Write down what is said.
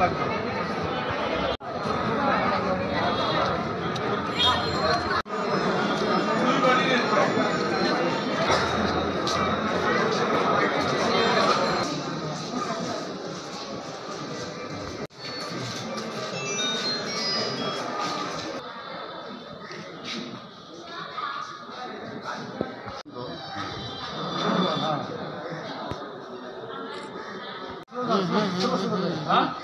লাগবে かんそろそろだよそろ